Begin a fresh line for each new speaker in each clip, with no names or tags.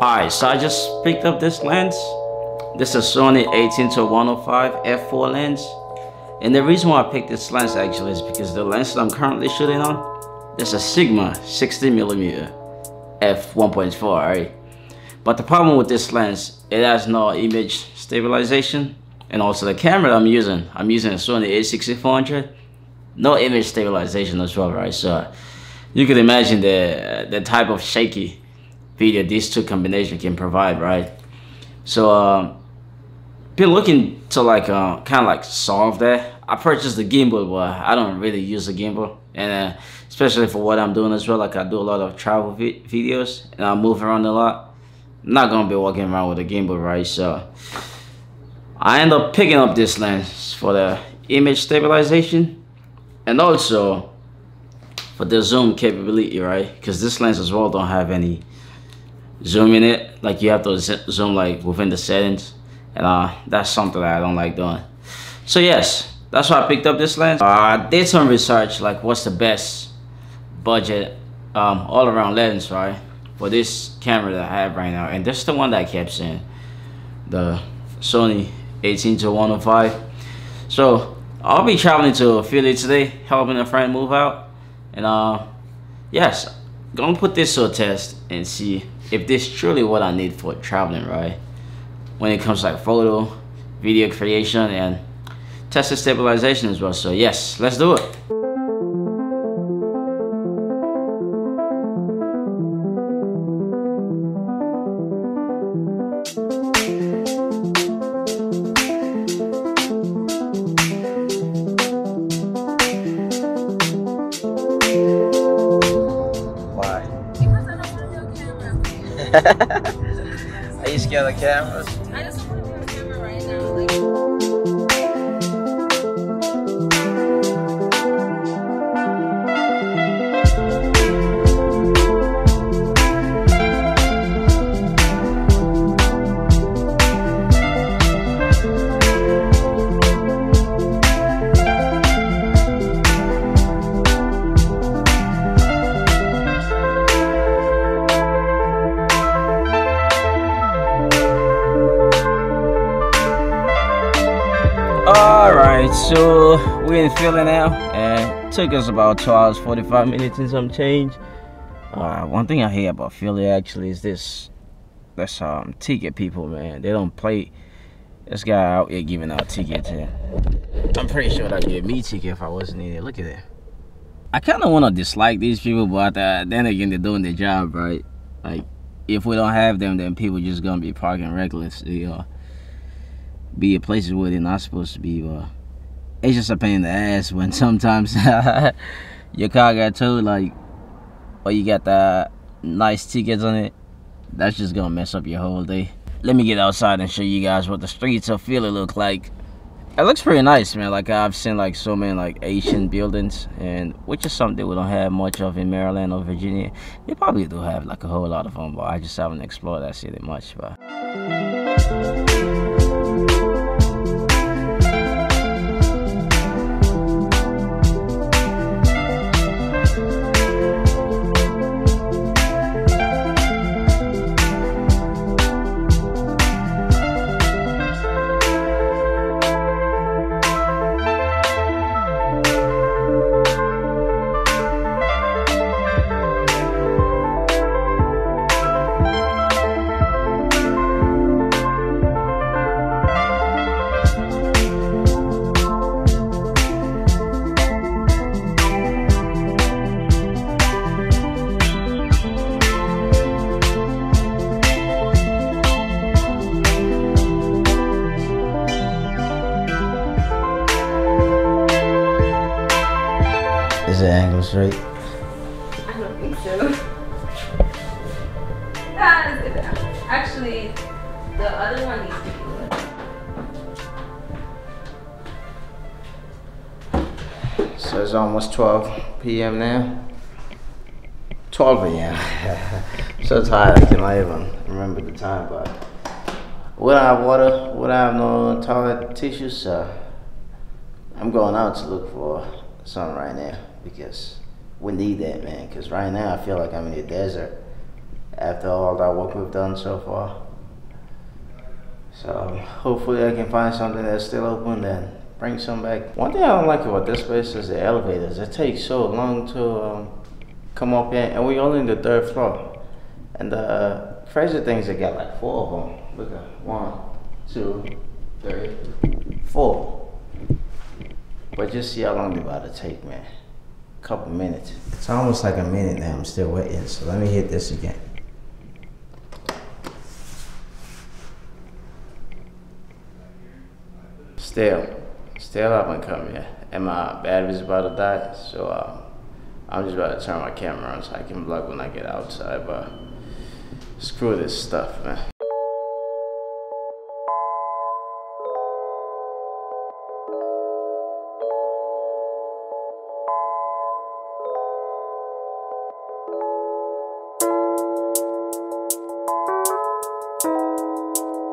Alright, so I just picked up this lens. This is Sony 18 to 105 f4 lens. And the reason why I picked this lens actually is because the lens that I'm currently shooting on, this is a Sigma 60 millimeter f 1.4, right? But the problem with this lens, it has no image stabilization. And also the camera I'm using, I'm using a Sony a6400, no image stabilization as well, right? So you can imagine the the type of shaky video these two combination can provide, right? So um, been looking to like uh, kind of like solve that. I purchased the gimbal, but I don't really use the gimbal, and uh, especially for what I'm doing as well. Like I do a lot of travel vi videos, and I move around a lot. I'm not gonna be walking around with a gimbal, right? So I end up picking up this lens for the image stabilization, and also for the zoom capability, right? Because this lens as well don't have any zoom in it. Like you have to zoom like within the settings, and uh, that's something that I don't like doing. So yes, that's why I picked up this lens. Uh, I did some research, like what's the best budget um, all around lens, right? For this camera that I have right now, and this is the one that I kept seeing, the Sony 18 to 105. So I'll be traveling to Philly today, helping a friend move out, and uh, yes, gonna put this to a test and see if this truly what I need for traveling, right? When it comes to like photo, video creation, and test tested stabilization as well. So yes, let's do it.
Cameras?
Alright, so we're in Philly now, and it took us about 2 hours 45 minutes and some change. Uh, one thing I hear about Philly actually is this this um ticket people, man. They don't play. This guy out here giving out tickets, I'm pretty sure they'd give me ticket if I wasn't in there. Look at that. I kind of want to dislike these people, but uh, then again, they're doing their job, right? Like, if we don't have them, then people just gonna be parking recklessly, or be at places where they're not supposed to be. Or it's just a pain in the ass when sometimes your car got towed, like, or you got the nice tickets on it. That's just gonna mess up your whole day. Let me get outside and show you guys what the streets of Philly look like. It looks pretty nice, man. Like I've seen like so many like Asian buildings, and which is something we don't have much of in Maryland or Virginia. They probably do have like a whole lot of them, but I just haven't explored that city much. But angle?
I don't think so. That is good. Actually, the other one needs to be good.
So it's almost 12 p.m. now. 12 a.m. so tired I can't even remember the time, but we don't have water, we don't have no toilet tissue, so I'm going out to look for some right now because
we need that, man. Cause right now I feel like I'm in the desert after all that work we've done so far. So hopefully I can find something that's still open and bring some back. One thing I don't like about this place is the elevators. It takes so long to um, come up here, and we're only in the third floor. And the crazy thing is they got like four of them. Look at one, two, three, four. But just see how long they about to take, man. Couple minutes. It's almost like a minute now. I'm still waiting. So let me hit this again. Still, still haven't come yet. And my battery's about to die. So uh, I'm just about to turn my camera on so I can vlog when I get outside. But screw this stuff, man.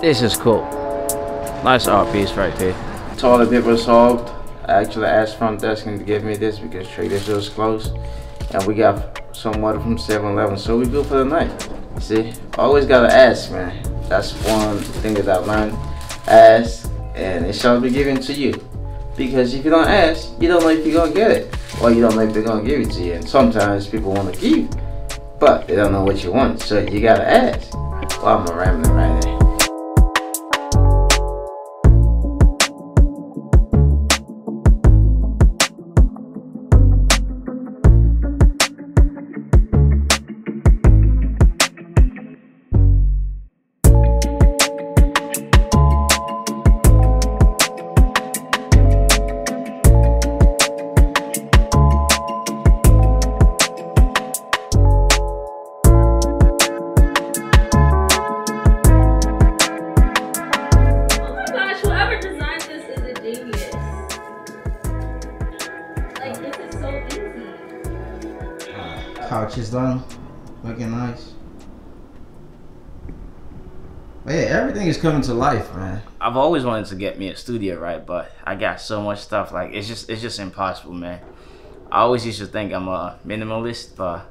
This is cool. Nice art piece right there.
Toilet paper solved. I actually asked front desk to give me this because Trader Joe's closed. And we got some water from 7-Eleven, so we good for the night. See, always gotta ask, man. That's one thing that I've learned. Ask, and it shall be given to you. Because if you don't ask, you don't know if you're gonna get it. Or you don't know if they're gonna give it to you. And sometimes people wanna give, but they don't know what you want. So you gotta ask. Well, I'm rambling right now. Couch is done. Looking nice. But yeah, everything is coming to life, man.
I've always wanted to get me a studio, right? But I got so much stuff. Like it's just it's just impossible, man. I always used to think I'm a minimalist, but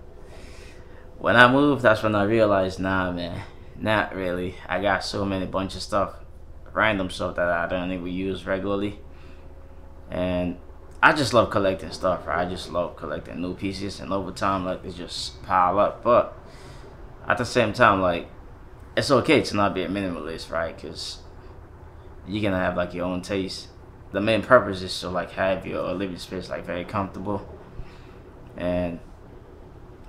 when I moved, that's when I realized, nah, man, not really. I got so many bunch of stuff, random stuff that I don't even use regularly, and I just love collecting stuff. Right? I just love collecting new pieces, and over time, like they just pile up. But at the same time, like it's okay to not be a minimalist, right? Because you're gonna have like your own taste. The main purpose is to like have your living space like very comfortable and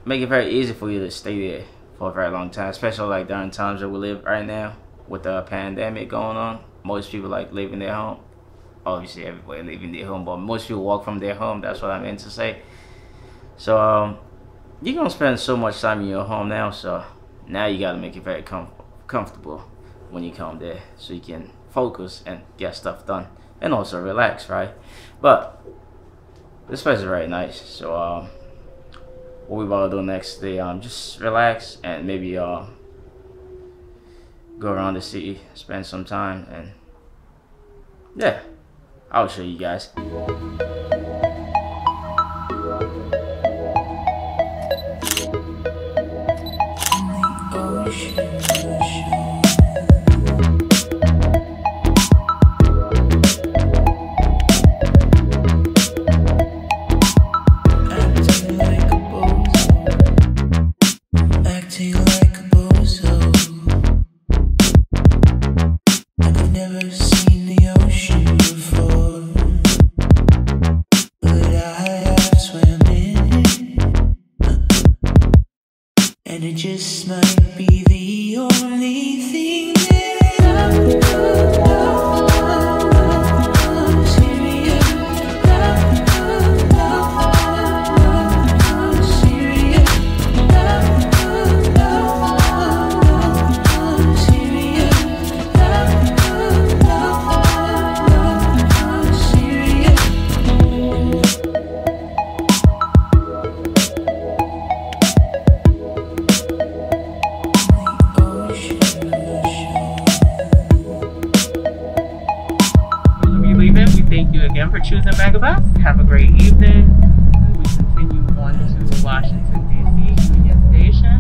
make it very easy for you to stay there for a very long time, especially like during times that we live right now with the pandemic going on. Most people like leaving their home. Obviously, everybody leaving their home, but most people walk from their home. That's what I meant to say. So um, you're gonna spend so much time in your home now, so now you gotta make it very com- comfortable when you come there, so you can focus and get stuff done, and also relax, right? But this place is very nice. So um, what we about to do next day, um, just relax and maybe uh, go around the city, spend some time, and yeah, I'll show you guys.
Megabus. Have a great evening. We continue on to Washington, D.C. Union Station.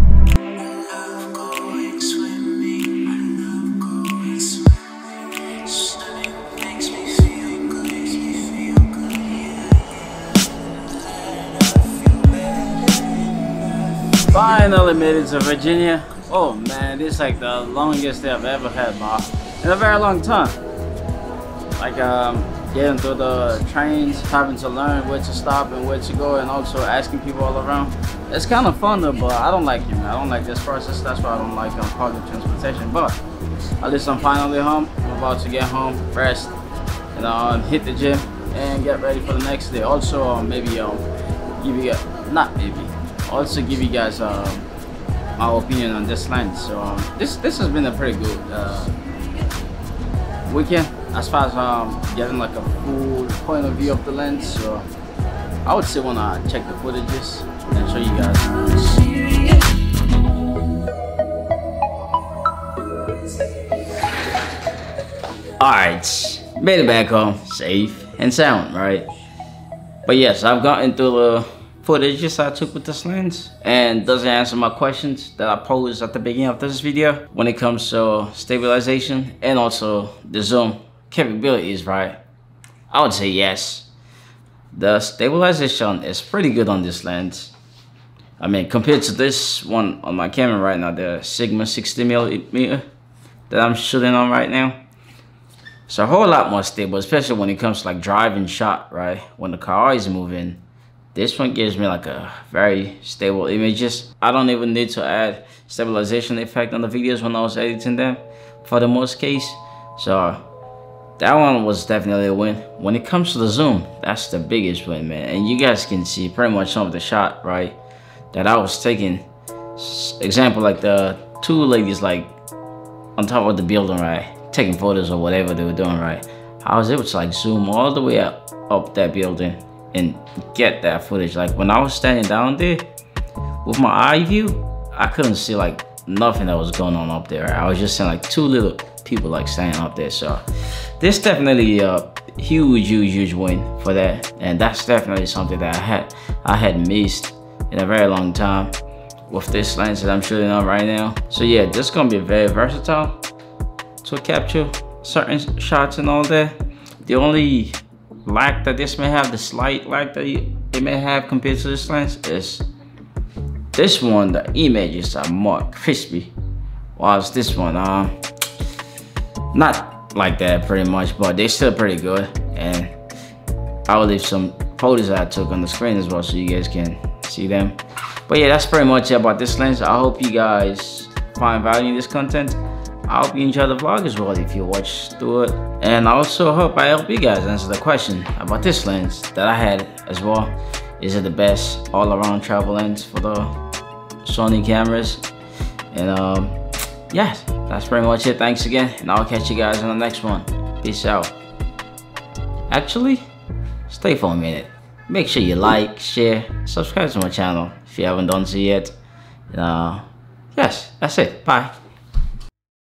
Finally made it to Virginia. Oh man, this is like the longest day I've ever had, Ma. In a very long time. Like, um, getting through the trains, having to learn where to stop and where to go, and also asking people all around. It's kind of fun though, but I don't like it, man. I don't like this process. That's why I don't like um, public transportation. But at least I'm finally home. I'm about to get home, rest, and um, hit the gym and get ready for the next day. Also, um, maybe um, give you guys, not maybe, also give you guys um, my opinion on this land. So um, this this has been a pretty good uh, weekend as far as um, getting like a full point of view of the lens, So I would say wanna check the footages and show you guys. Alright, made it back home, safe and sound, right? But yes, I've gotten through the footages I took with this lens and doesn't answer my questions that I posed at the beginning of this video when it comes to stabilization and also the zoom capabilities, right? I would say yes. The stabilization is pretty good on this lens. I mean, compared to this one on my camera right now, the Sigma 60 millimeter that I'm shooting on right now. It's a whole lot more stable, especially when it comes to like driving shot, right? When the car is moving. This one gives me like a very stable images. I don't even need to add stabilization effect on the videos when I was editing them for the most case. So that one was definitely a win. When it comes to the zoom, that's the biggest win, man. And you guys can see pretty much some of the shot, right? That I was taking. Example, like the two ladies like on top of the building, right? Taking photos or whatever they were doing, right? I was able to like zoom all the way up, up that building and get that footage. Like when I was standing down there with my eye view, I couldn't see like nothing that was going on up there. I was just seeing like two little people like standing up there. So this definitely a huge, huge, huge win for that. And that's definitely something that I had I had missed in a very long time with this lens that I'm shooting on right now. So yeah, this is gonna be very versatile to capture certain shots and all that. The only lack that this may have, the slight lack that it may have compared to this lens is this one, the images are more crispy. Whilst this one, um, not like that pretty much, but they're still pretty good. And I will leave some photos I took on the screen as well so you guys can see them. But yeah, that's pretty much it about this lens. I hope you guys find value in this content. I hope you enjoy the vlog as well if you watch through it. And I also hope I help you guys answer the question about this lens that I had as well. Is it the best all-around travel lens for the Sony cameras? And um, yes, that's pretty much it. Thanks again, and I'll catch you guys in the next one. Peace out. Actually, stay for a minute. Make sure you like, share, subscribe to my channel if you haven't done so yet. Uh, yes, that's it. Bye.